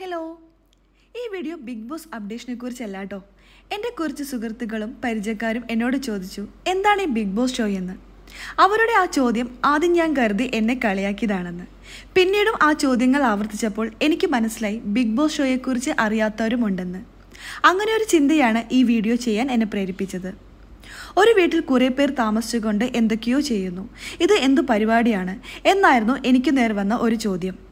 Hello ഈ video big boss അപ്ഡേഷനെ കുറിച്ചല്ല കേട്ടോ എന്റെ കുറച്ച് സുഹൃത്തുക്കളും പരിചയക്കാരും എന്നോട് ചോദിച്ചു എന്താണ് ഈ ബിഗ് ബോസ് ഷോ എന്ന്? അവരുടെ ആ ചോദ്യം ആദ്യം ഞാൻ കരുതി എന്നെ കളിയാക്കിയതാണെന്ന്. പിന്നീടും ആ ചോദ്യങ്ങൾ ആവർത്തിച്ചപ്പോൾ എനിക്ക് മനസ്സിലായി ബിഗ് ബോസ് ഷോയെക്കുറിച്ച് അറിയാത്തവരുമുണ്ടെന്ന് അങ്ങനെ ഒരു ചിന്തയാണ് ഈ വീഡിയോ ചെയ്യാൻ എന്നെ പ്രേരിപ്പിച്ചത്. ഒരു വീട്ടിൽ കുറേ പേർ താമസിച്ചുകൊണ്ട് എന്തൊക്കെയോ ചെയ്യുന്നു. ഇത് എന്തു പരിപാടിയാണ്? എന്നായിരുന്നു എനിക്ക് നേർ വന്ന ഒരു ചോദ്യം.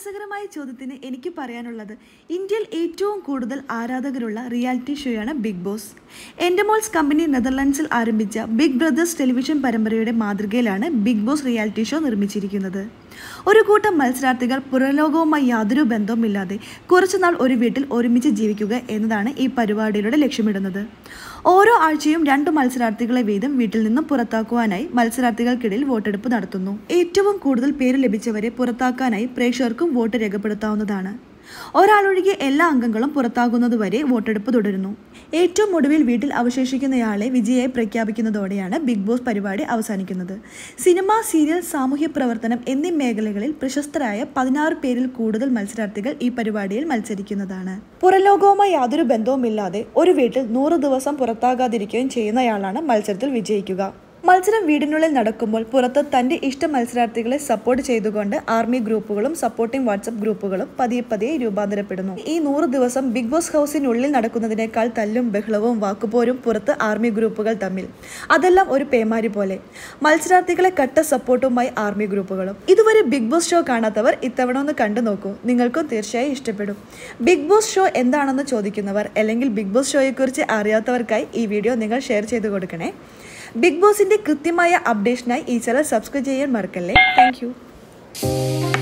രസകരമായ ചോദ്യത്തിന് എനിക്ക് പറയാനുള്ളത് ഇന്ത്യയിൽ ഏറ്റവും കൂടുതൽ ആരാധകരുള്ള റിയാലിറ്റി ഷോയാണ് Bigg Boss. Endemol's company നെതർലാൻഡ്സിൽ ആരംഭിച്ച ബിഗ് ബ്രദേഴ്സ് ടെലിവിഷൻ പരമ്പരയുടെ മാതൃകയിലാണ് ബിഗ് ബോസ് റിയാലിറ്റി ഷോ നിർമ്മിച്ചിരിക്കുന്നത്. ഒരു കൂട്ടം മത്സരാർത്ഥികൾ പുറലോകവുമായി യാതൊരു ബന്ധവുമില്ലാതെ കുറച്ചുനാൾ ഒരു വീട്ടിൽ ഒരുമിച്ച് ജീവിക്കുക എന്നതാണ് ഈ പരിപാടിയിലൂടെ ലക്ഷ്യമിടുന്നത്. ഓരോ ആഴ്ചയും രണ്ട് മത്സരാർത്ഥികളെ വീതം വീട്ടിൽ നിന്നും പുറത്താക്കുവാനായി മത്സരാർത്ഥികൾക്കിടയിൽ വോട്ടെടുപ്പ് നടത്തുന്നു. ഏറ്റവും കൂടുതൽ പേര് ലഭിച്ചവരെ പുറത്താക്കാനായി പ്രേക്ഷകർക്കും വോട്ട് രേഖപ്പെടുത്താവുന്നതാണ്. ഒരാളൊഴികെ എല്ലാ അംഗങ്ങളും പുറത്താകുന്നതുവരെ വോട്ടെടുപ്പ് തുടരുന്നു. ഏറ്റവും ഒടുവിൽ വീട്ടിൽ അവശേഷിക്കുന്നയാളെ വിജയായി പ്രഖ്യാപിക്കുന്നതോടെയാണ് ബിഗ് ബോസ് പരിപാടി അവസാനിക്കുന്നത്. സിനിമ സീരിയൽ സാമൂഹ്യ പ്രവർത്തനം എന്നീ മേഖലകളിൽ പ്രശസ്തരായ പതിനാറ് പേരിൽ കൂടുതൽ മത്സരാർത്ഥികൾ ഈ പരിപാടിയിൽ മത്സരിക്കുന്നതാണ്. പുറലോകവുമായി യാതൊരു ബന്ധവുമില്ലാതെ ഒരു വീട്ടിൽ നൂറ് ദിവസം പുറത്താകാതിരിക്കുകയും ചെയ്യുന്നയാളാണ് മത്സരത്തിൽ വിജയിക്കുക. മത്സരം വീടിനുള്ളിൽ നടക്കുമ്പോൾ പുറത്ത് തന്റെ ഇഷ്ട മത്സരാർത്ഥികളെ സപ്പോർട്ട് ചെയ്തുകൊണ്ട് ആർമി ഗ്രൂപ്പുകളും സപ്പോർട്ടിംഗ് വാട്സപ്പ് ഗ്രൂപ്പുകളും പതിയെ പതിയെ രൂപാന്തരപ്പെടുന്നു. ഈ നൂറ് ദിവസം ബിഗ് ബോസ് ഹൗസിനുള്ളിൽ നടക്കുന്നതിനേക്കാൾ തല്ലും ബഹളവും വാക്കുപോരും പുറത്ത് ആർമി ഗ്രൂപ്പുകൾ തമ്മിൽ. അതെല്ലാം ഒരു പേമാരി പോലെ. മത്സരാർത്ഥികളെ കട്ട സപ്പോർട്ടുമായി ആർമി ഗ്രൂപ്പുകളും ഇതുവരെ ബിഗ് ബോസ് ഷോ കാണാത്തവർ ഇത്തവണ ഒന്ന് കണ്ടു നോക്കൂ. നിങ്ങൾക്കും തീർച്ചയായും ഇഷ്ടപ്പെടും. ബിഗ് ബോസ് ഷോ എന്താണെന്ന് ചോദിക്കുന്നവർ അല്ലെങ്കിൽ ബിഗ് ബോസ് ഷോയെക്കുറിച്ച് അറിയാത്തവർക്കായി ഈ വീഡിയോ നിങ്ങൾ ഷെയർ ചെയ്ത് കൊടുക്കണേ. ബിഗ് ബോസിന്റെ കൃത്യമായ അപ്ഡേഷനായി ഈ ചാനൽ സബ്സ്ക്രൈബ് ചെയ്യാൻ മറക്കല്ലേ? താങ്ക്